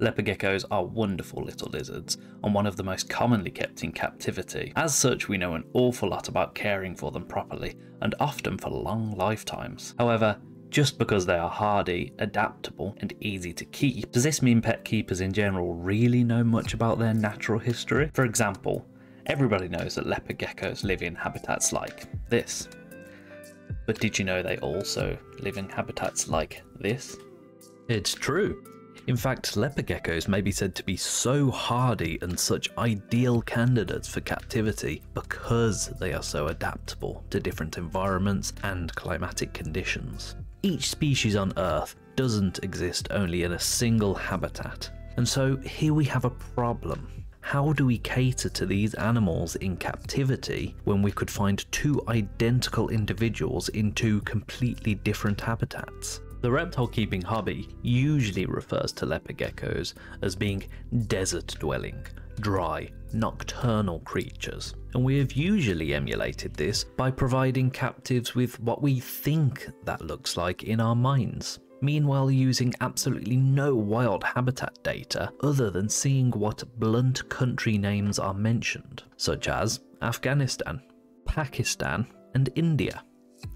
Leopard geckos are wonderful little lizards and one of the most commonly kept in captivity. As such, we know an awful lot about caring for them properly and often for long lifetimes. However, just because they are hardy, adaptable, and easy to keep, does this mean pet keepers in general really know much about their natural history? For example, everybody knows that leopard geckos live in habitats like this. But did you know they also live in habitats like this? It's true. In fact, leopard geckos may be said to be so hardy and such ideal candidates for captivity because they are so adaptable to different environments and climatic conditions. Each species on Earth doesn't exist only in a single habitat, and so here we have a problem. How do we cater to these animals in captivity when we could find two identical individuals in two completely different habitats? The reptile keeping hobby usually refers to leopard geckos as being desert dwelling, dry, nocturnal creatures, and we have usually emulated this by providing captives with what we think that looks like in our minds. Meanwhile, using absolutely no wild habitat data other than seeing what blunt country names are mentioned, such as Afghanistan, Pakistan, and India.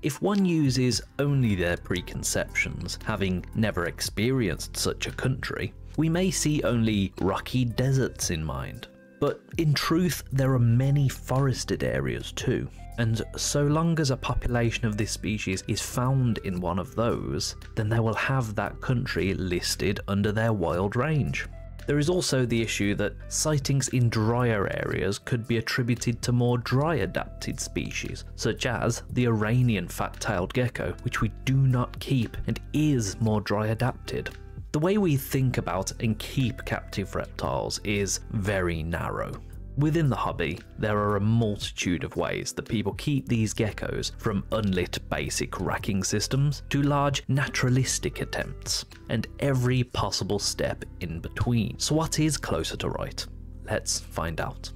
If one uses only their preconceptions, having never experienced such a country, we may see only rocky deserts in mind. But in truth, there are many forested areas too, and so long as a population of this species is found in one of those, then they will have that country listed under their wild range. There is also the issue that sightings in drier areas could be attributed to more dry adapted species, such as the Iranian fat-tailed gecko, which we do not keep and is more dry adapted. The way we think about and keep captive reptiles is very narrow. Within the hobby, there are a multitude of ways that people keep these geckos from unlit basic racking systems to large naturalistic attempts, and every possible step in between. So what is closer to right? Let's find out.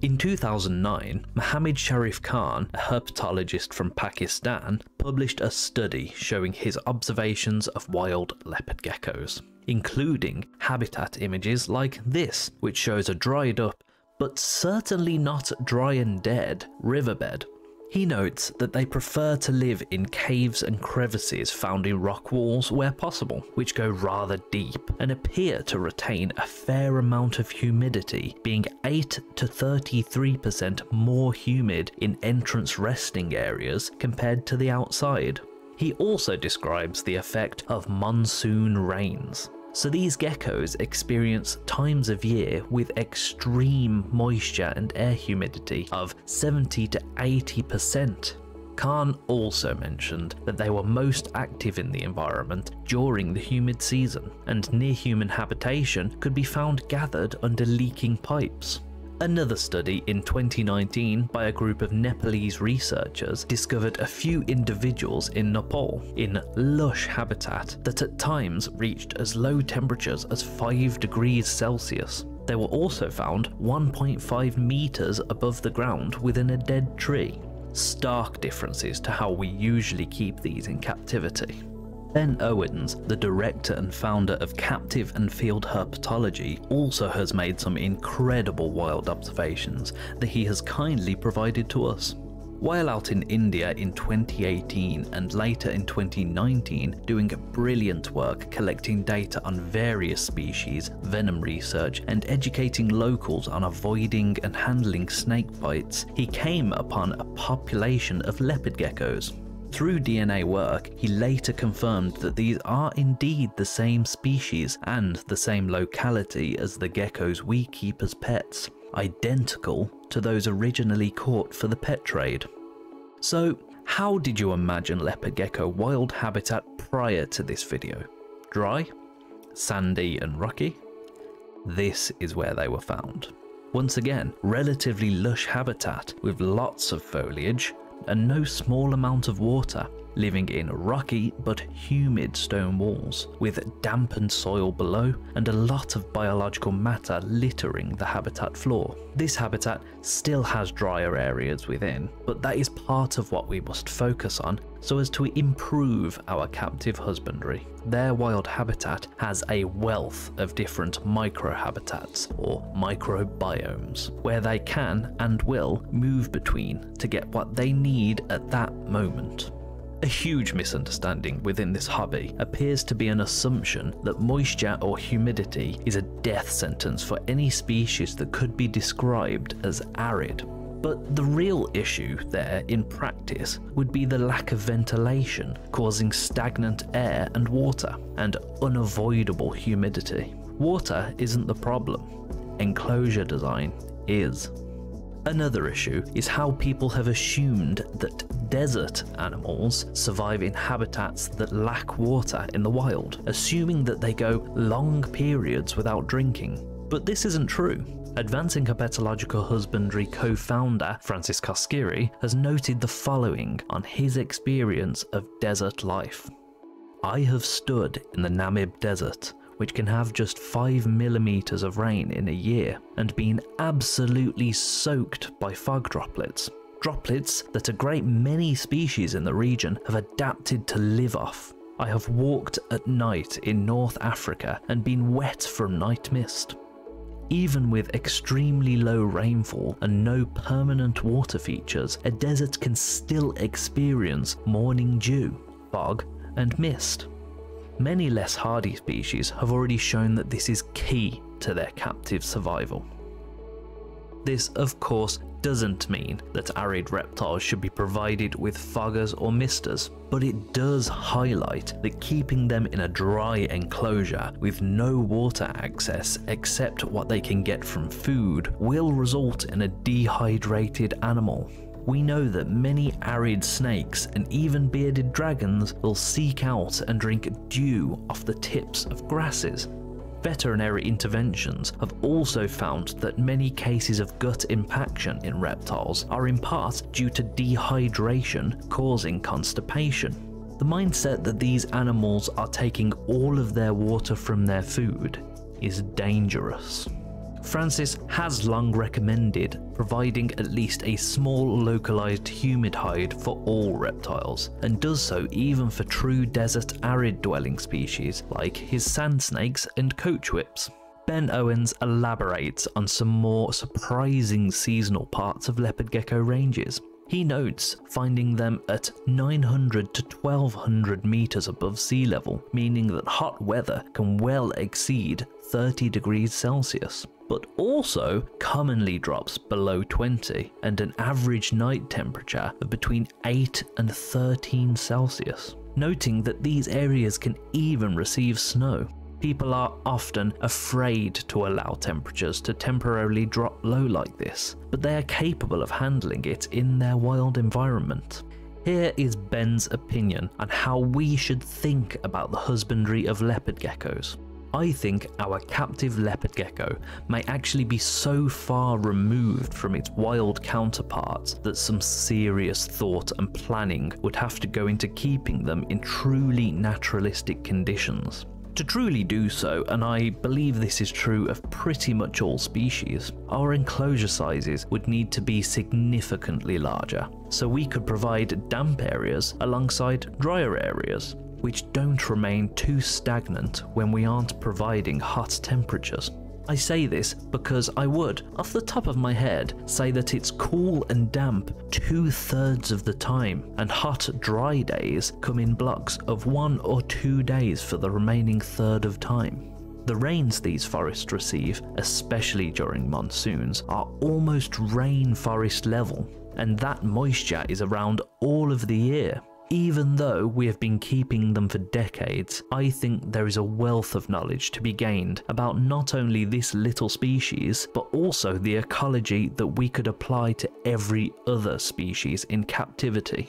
In 2009, Mohammed Sharif Khan, a herpetologist from Pakistan, published a study showing his observations of wild leopard geckos, including habitat images like this, which shows a dried up but certainly not dry and dead, riverbed. He notes that they prefer to live in caves and crevices found in rock walls where possible, which go rather deep and appear to retain a fair amount of humidity, being 8 to 33% more humid in entrance resting areas compared to the outside. He also describes the effect of monsoon rains, so these geckos experience times of year with extreme moisture and air humidity of 70 to 80%. Khan also mentioned that they were most active in the environment during the humid season, and near human habitation could be found gathered under leaking pipes. Another study in 2019 by a group of Nepalese researchers discovered a few individuals in Nepal in lush habitat that at times reached as low temperatures as 5 degrees Celsius. They were also found 1.5 meters above the ground within a dead tree. Stark differences to how we usually keep these in captivity. Ben Owens, the director and founder of Captive and Field Herpetology, also has made some incredible wild observations that he has kindly provided to us. While out in India in 2018 and later in 2019 doing brilliant work collecting data on various species, venom research, and educating locals on avoiding and handling snake bites, he came upon a population of leopard geckos. Through DNA work, he later confirmed that these are indeed the same species and the same locality as the geckos we keep as pets, identical to those originally caught for the pet trade. So, how did you imagine leopard gecko wild habitat prior to this video? Dry? Sandy and rocky? This is where they were found. Once again, relatively lush habitat with lots of foliage, and no small amount of water. Living in rocky but humid stone walls, with dampened soil below and a lot of biological matter littering the habitat floor. This habitat still has drier areas within, but that is part of what we must focus on so as to improve our captive husbandry. Their wild habitat has a wealth of different microhabitats or microbiomes where they can and will move between to get what they need at that moment. A huge misunderstanding within this hobby appears to be an assumption that moisture or humidity is a death sentence for any species that could be described as arid. But the real issue there in practice would be the lack of ventilation, causing stagnant air and water, and unavoidable humidity. Water isn't the problem, enclosure design is. Another issue is how people have assumed that desert animals survive in habitats that lack water in the wild, assuming that they go long periods without drinking. But this isn't true. Advancing Herpetological Husbandry co founder Francis Cuskelly has noted the following on his experience of desert life. I have stood in the Namib Desert, which can have just 5 millimeters of rain in a year, and been absolutely soaked by fog droplets. Droplets that a great many species in the region have adapted to live off. I have walked at night in North Africa and been wet from night mist. Even with extremely low rainfall and no permanent water features, a desert can still experience morning dew, fog, and mist. Many less hardy species have already shown that this is key to their captive survival. This, of course, doesn't mean that arid reptiles should be provided with foggers or misters, but it does highlight that keeping them in a dry enclosure with no water access except what they can get from food will result in a dehydrated animal. We know that many arid snakes and even bearded dragons will seek out and drink dew off the tips of grasses, Veterinary interventions have also found that many cases of gut impaction in reptiles are in part due to dehydration causing constipation. The mindset that these animals are taking all of their water from their food is dangerous. Francis has long recommended providing at least a small localized humid hide for all reptiles, and does so even for true desert arid dwelling species like his sand snakes and coach whips. Ben Owens elaborates on some more surprising seasonal parts of leopard gecko ranges. He notes finding them at 900 to 1200 meters above sea level, meaning that hot weather can well exceed 30 degrees Celsius but also commonly drops below 20 and an average night temperature of between 8 and 13 Celsius. Noting that these areas can even receive snow. People are often afraid to allow temperatures to temporarily drop low like this, but they are capable of handling it in their wild environment. Here is Ben's opinion on how we should think about the husbandry of leopard geckos. I think our captive leopard gecko may actually be so far removed from its wild counterparts that some serious thought and planning would have to go into keeping them in truly naturalistic conditions. To truly do so, and I believe this is true of pretty much all species, our enclosure sizes would need to be significantly larger, so we could provide damp areas alongside drier areas, which don't remain too stagnant when we aren't providing hot temperatures. I say this because I would, off the top of my head, say that it's cool and damp two thirds of the time, and hot, dry days come in blocks of one or two days for the remaining third of time. The rains these forests receive, especially during monsoons, are almost rainforest level, and that moisture is around all of the year, even though we have been keeping them for decades, I think there is a wealth of knowledge to be gained about not only this little species, but also the ecology that we could apply to every other species in captivity.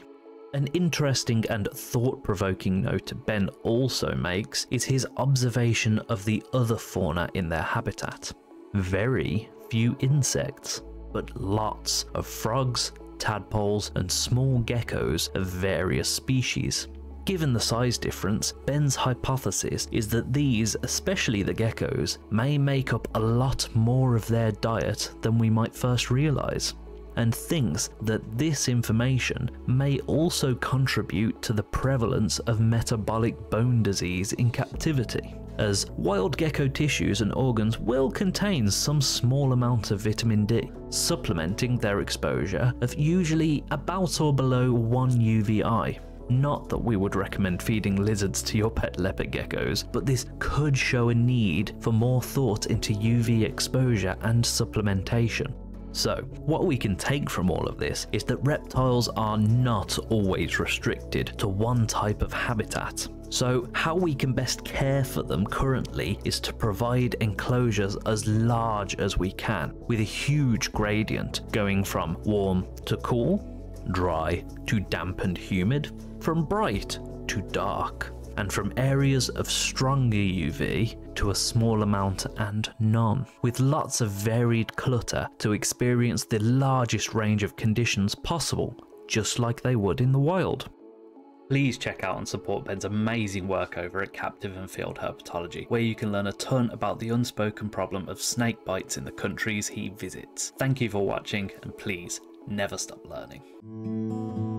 An interesting and thought provoking note Ben also makes is his observation of the other fauna in their habitat. Very few insects, but lots of frogs, tadpoles, and small geckos of various species. Given the size difference, Ben's hypothesis is that these, especially the geckos, may make up a lot more of their diet than we might first realise, and thinks that this information may also contribute to the prevalence of metabolic bone disease in captivity as wild gecko tissues and organs will contain some small amount of vitamin D, supplementing their exposure of usually about or below 1 UVI. Not that we would recommend feeding lizards to your pet leopard geckos, but this could show a need for more thought into UV exposure and supplementation. So, what we can take from all of this is that reptiles are not always restricted to one type of habitat. So, how we can best care for them currently is to provide enclosures as large as we can, with a huge gradient going from warm to cool, dry to damp and humid, from bright to dark and from areas of stronger UV to a small amount and none, with lots of varied clutter to experience the largest range of conditions possible, just like they would in the wild. Please check out and support Ben's amazing work over at Captive and Field Herpetology, where you can learn a ton about the unspoken problem of snake bites in the countries he visits. Thank you for watching, and please never stop learning.